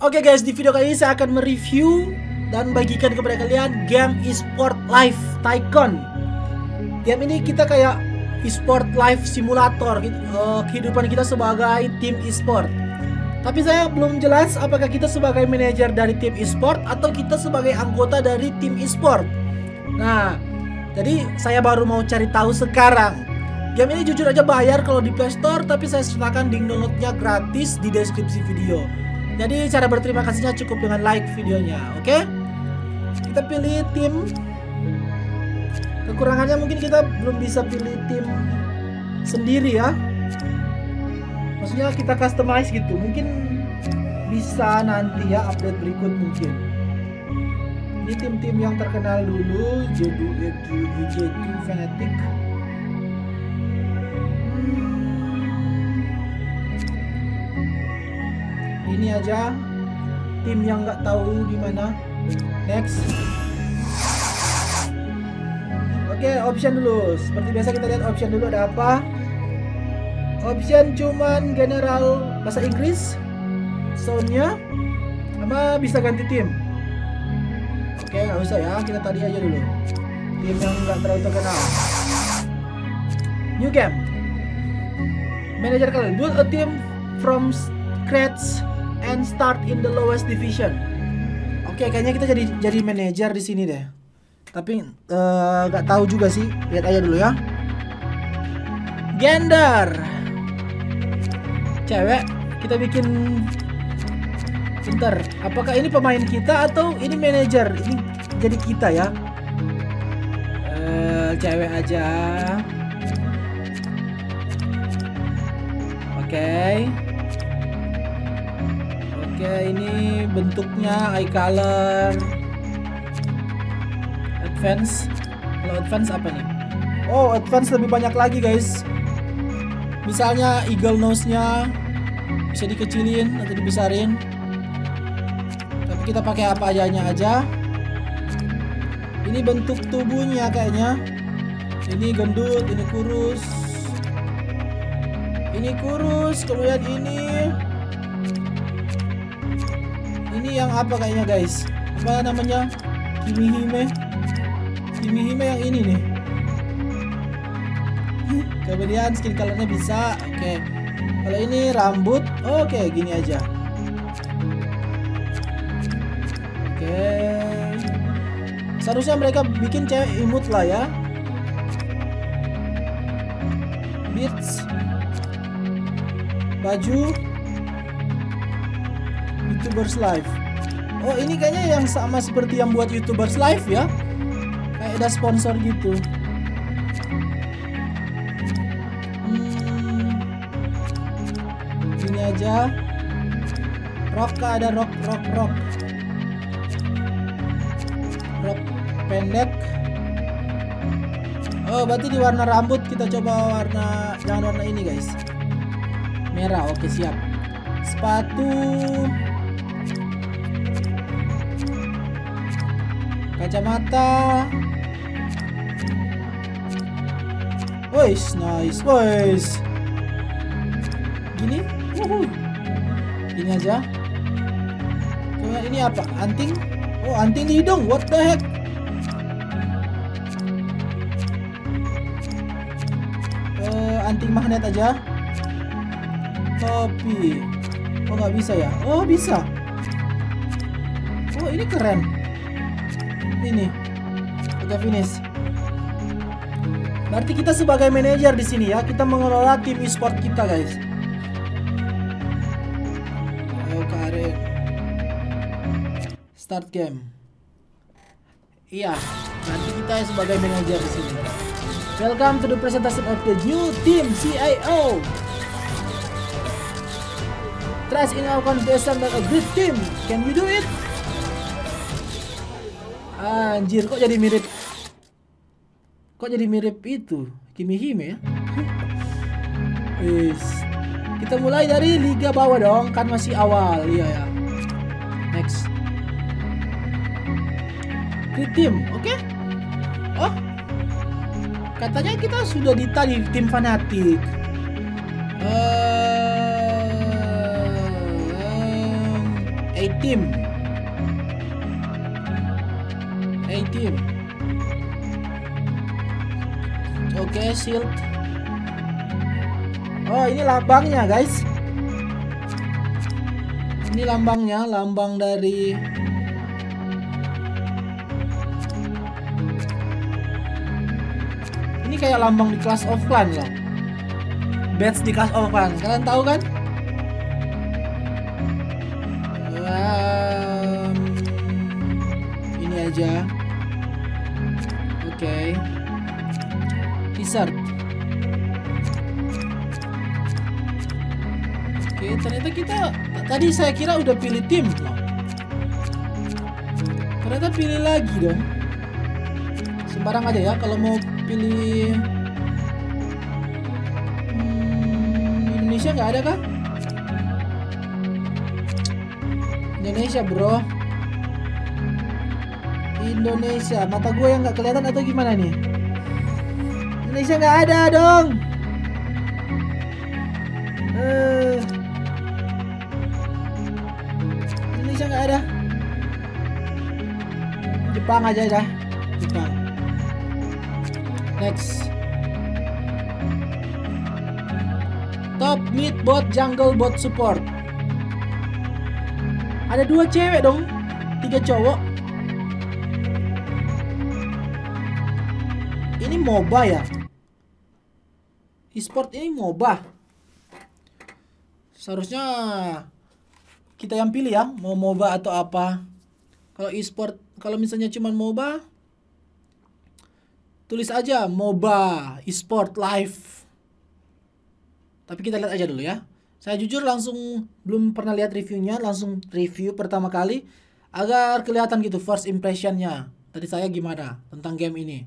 Oke guys, di video kali ini saya akan mereview dan bagikan kepada kalian game eSport Live Tycoon. Game ini kita kayak eSport Live Simulator gitu, eh, kehidupan kita sebagai tim eSport. Tapi saya belum jelas apakah kita sebagai manajer dari tim eSport atau kita sebagai anggota dari tim eSport. Nah, jadi saya baru mau cari tahu sekarang. Game ini jujur aja bayar kalau di Play Store, tapi saya sertakan link downloadnya gratis di deskripsi video. Jadi cara berterima kasihnya cukup dengan like videonya, oke? Kita pilih tim. Kekurangannya mungkin kita belum bisa pilih tim sendiri ya. Maksudnya kita customize gitu. Mungkin bisa nanti ya update berikut mungkin. Ini tim-tim yang terkenal dulu, J2, J2 Fnatic. Ini aja tim yang nggak tahu di mana. Next. Oke, option dulu. Seperti biasa kita lihat option dulu ada apa. Option cuman general bahasa Inggris. Soundnya sama bisa ganti tim. Oke, nggak usah ya. Kita tadi aja dulu. Tim yang nggak terlalu terkenal. New game. Manager kalian build a team from scratch and start in the lowest division. Oke, kayaknya kita jadi jadi manajer di sini deh. Tapi eh, nggak tahu juga sih. Lihat aja dulu ya. Gender. Cewek. Kita bikin Bentar, apakah ini pemain kita atau ini manajer? Ini jadi kita ya. Eh, cewek aja. Oke. Oke, ini bentuknya eye color. Advance. Kalau advance apa nih? Oh, advance lebih banyak lagi, guys. Misalnya eagle nose-nya bisa dikecilin atau dibesarin kita pakai apa adanya aja ini bentuk tubuhnya kayaknya ini gendut ini kurus ini kurus kemudian ini ini yang apa kayaknya guys apa namanya kimihime kimihime yang ini nih kemudian skin colornya bisa oke kalau ini rambut oke gini aja Oke. Seharusnya mereka bikin cewek imut lah ya. Beats. Baju. YouTubers live. Oh, ini kayaknya yang sama seperti yang buat YouTubers live ya. Kayak ada sponsor gitu. Hmm. Ini aja. Rock ada rock rock rock rok pendek oh berarti di warna rambut kita coba warna jangan warna ini guys merah oke siap sepatu kacamata Wais, nice, wais. Gini. Ini aja. Kemudian ini apa? Anting? Oh, anting di hidung. What the heck? Uh, anting magnet aja. Topi. Oh, nggak bisa ya? Oh, bisa. Oh, ini keren. Ini. Oke, finish. Berarti kita sebagai manajer di sini ya, kita mengelola tim e-sport kita, guys. Ayo, Karin. Start game. Iya, nanti kita sebagai manajer di sini. Welcome to the presentation of the new team CIO. Trust in our confidence that a great team. Can we do it? Anjir, kok jadi mirip Kok jadi mirip itu? Kimihime ya? Wis. Kita mulai dari liga bawah dong, kan masih awal. Iya ya. Next. Team, oke? Okay? Oh. Katanya kita sudah di tadi tim fanatik. Uh, a team. Team. Oke, okay, shield. Oh, ini lambangnya, guys. Ini lambangnya, lambang dari Ini kayak lambang di Clash of Clans loh. Badge di Clash of Clans. Kalian tahu kan? Um, ini aja. Okay. T-shirt. Oke, okay, ternyata kita tadi saya kira udah pilih tim. Ternyata pilih lagi dong. Sembarang aja ya kalau mau pilih hmm, Indonesia nggak ada kah? Indonesia bro Indonesia. Mata gue yang nggak kelihatan atau gimana nih? Indonesia nggak ada dong. Uh, Indonesia nggak ada. Jepang aja dah. Jepang. Next. Top mid bot jungle bot support. Ada dua cewek dong, tiga cowok. MOBA ya? E-sport ini MOBA. Seharusnya kita yang pilih ya, mau MOBA atau apa. Kalau e-sport, kalau misalnya cuma MOBA, tulis aja MOBA e-sport live. Tapi kita lihat aja dulu ya. Saya jujur langsung belum pernah lihat reviewnya, langsung review pertama kali agar kelihatan gitu first impressionnya dari saya gimana tentang game ini.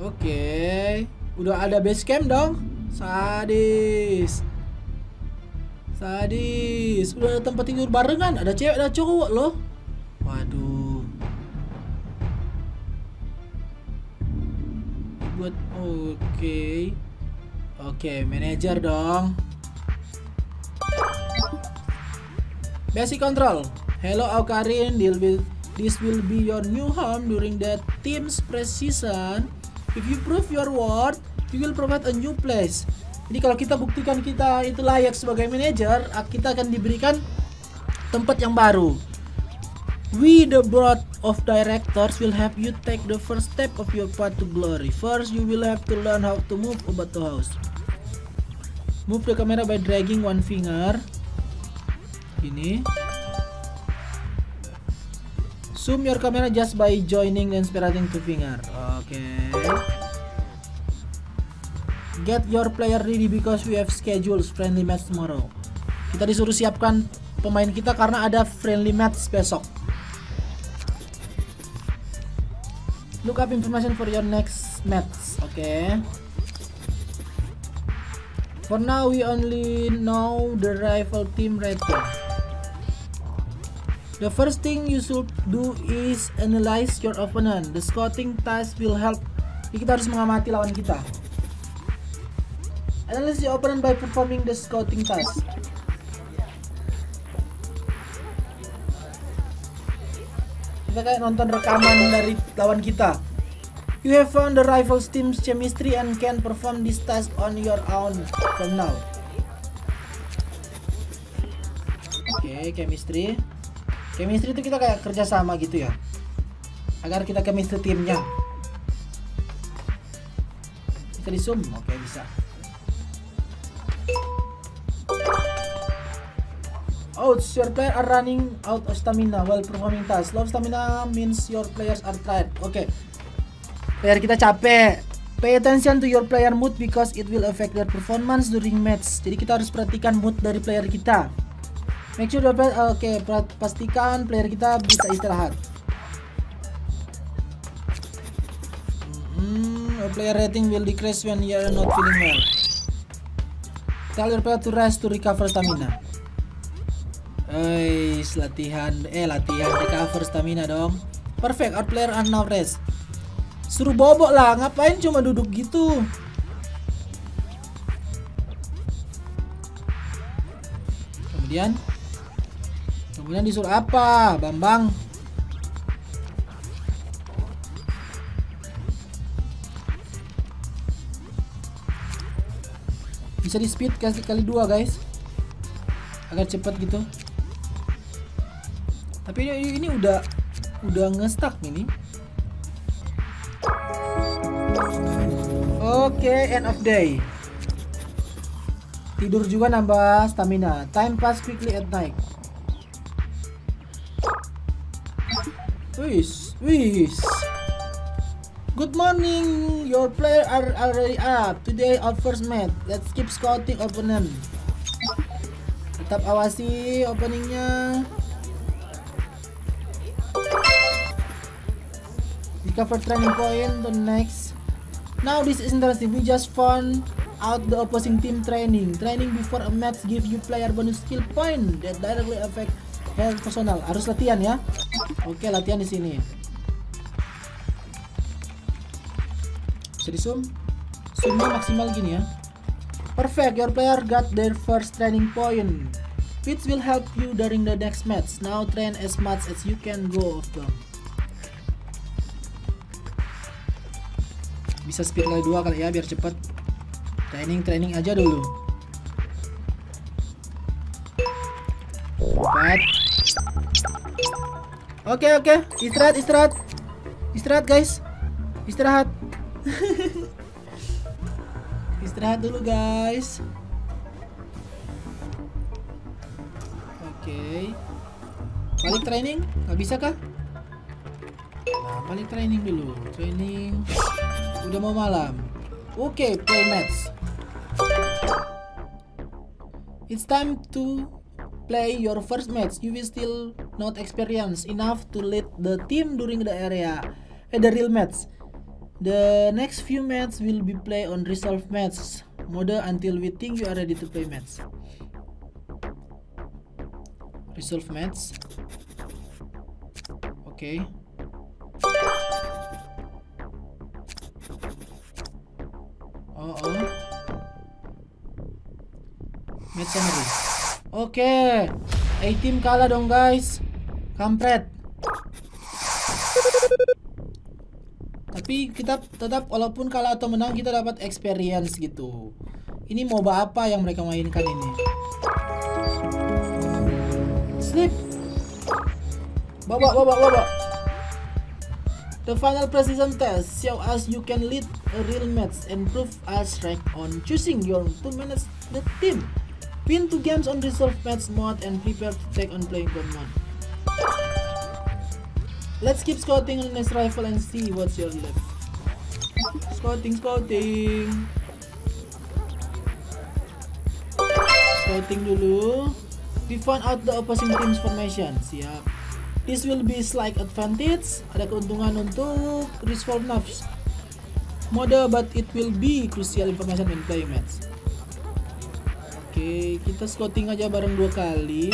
Oke, udah ada base camp dong. Sadis. Sadis. Udah ada tempat tidur barengan. Ada cewek, ada cowok loh. Waduh. Buat oke. Okay. Oke, okay, manajer dong. Basic control. Hello Aukarin, will this will be your new home during the team's preseason. If you prove your worth, you will provide a new place. Jadi kalau kita buktikan kita itu layak sebagai manajer, kita akan diberikan tempat yang baru. We the board of directors will help you take the first step of your path to glory. First, you will have to learn how to move about the house. Move the camera by dragging one finger. Ini. Zoom your camera just by joining and separating two finger. Oke. Okay. Get your player ready because we have schedules friendly match tomorrow. Kita disuruh siapkan pemain kita karena ada friendly match besok. Look up information for your next match. Oke. Okay. For now we only know the rival team rating. The first thing you should do is analyze your opponent. The scouting task will help. Jadi kita harus mengamati lawan kita. Analyze the opponent by performing the scouting task. Kita kayak nonton rekaman dari lawan kita. You have found the rivals team's chemistry and can perform this task on your own from now. Oke, okay, chemistry. Chemistry itu kita kayak kerja sama gitu ya. Agar kita chemistry timnya. Bisa di zoom? Oke, bisa. Ouch, your player are running out of stamina while performing tasks. Low stamina means your players are tired. Oke. Okay. Player kita capek. Pay attention to your player mood because it will affect their performance during match. Jadi kita harus perhatikan mood dari player kita. Make sure player oke, okay, pastikan player kita bisa istirahat. Hmm, player rating will decrease when you are not feeling well. Tell your player to rest to recover stamina. Guys latihan eh latihan recover stamina dong perfect our player are now rest suruh bobok lah ngapain cuma duduk gitu kemudian kemudian disuruh apa Bambang? Bisa di speed kali kali dua guys. Agar cepat gitu. Tapi ini, ini udah udah ngestak ini oke okay, end of day. Tidur juga nambah stamina. Time pass quickly at night wis wis Good morning, your player are already up. Today our first match. Let's keep scouting opponent. Tetap awasi openingnya. Recover training point to next. Now this is interesting. We just found out the opposing team training. Training before a match give you player bonus skill point that directly affect health personal. Harus latihan ya. Oke, latihan di sini. di zoom? Maksimal gini ya. Perfect your player got their first training point. Which will help you during the next match. Now train as much as you can go of them bisa speed kali dua kali ya biar cepet. Training training aja dulu. Empat oke oke istirahat istirahat istirahat guys istirahat Istirahat dulu guys. Oke. Okay. Balik training? Gak bisa kah? Nah, balik training dulu. Training. Udah mau malam. Oke, okay, play match. It's time to play your first match. You will still not experience enough to lead the team during the area, eh, the real match. The next few matches will be played on resolve match mode until we think you are ready to play match. Resolve match. Okay. Oh, oh. Match summary. Oke. Okay. A team kalah dong guys. Kampret. Tapi kita tetap walaupun kalah atau menang kita dapat experience gitu. Ini MOBA apa yang mereka mainkan ini? Sleep bawa bawa bawa The final precision test. Show us you can lead a real match and prove us right on choosing your to manage the team. Win two games on resolve match mode and prepare to take on playing mode. Let's keep scouting on this rifle and see what's your left. Scouting, scouting. Scouting dulu. We found out the opposing team's formation. Siap. This will be slight advantage. Ada keuntungan untuk resolve nafs mode, but it will be crucial information when playing match. Oke, okay, kita scouting aja bareng dua kali.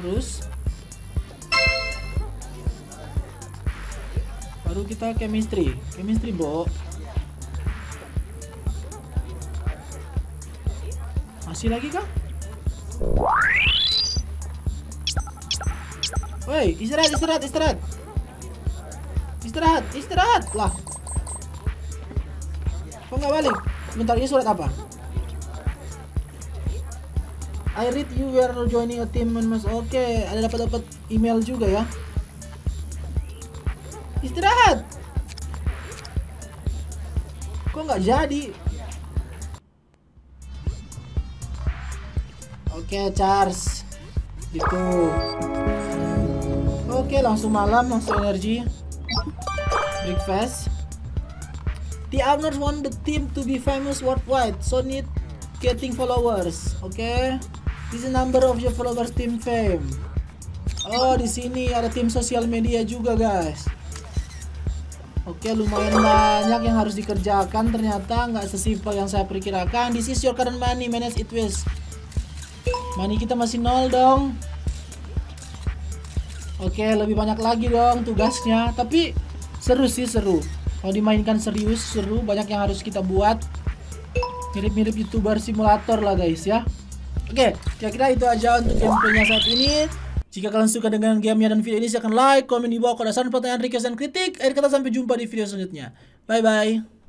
Terus baru kita chemistry chemistry bo masih lagi kah Woi, istirahat, istirahat, istirahat. Istirahat, istirahat lah. Kok nggak balik? Bentar ini surat apa? I read you were joining a team mas. Oke, okay, ada dapat dapat email juga ya. Istirahat. Kok nggak jadi? Oke, Charles. Gitu. Oke, langsung malam, langsung energi. Breakfast. The owners want the team to be famous worldwide, so need getting followers. Oke. Okay? This is number of your followers team fame. Oh, di sini ada tim sosial media juga, guys. Oke lumayan banyak yang harus dikerjakan ternyata nggak sesimpel yang saya perkirakan This is your current money manage it with Money kita masih nol dong. Oke, lebih banyak lagi dong tugasnya. Tapi seru sih seru. Kalau dimainkan serius seru, banyak yang harus kita buat. Mirip-mirip youtuber simulator lah guys ya. Oke, kira-kira itu aja untuk gameplaynya saat ini. Jika kalian suka dengan gamenya dan video ini, silahkan like, komen di bawah, kalau ada saran, pertanyaan, request, dan kritik. Akhir kata sampai jumpa di video selanjutnya. Bye-bye.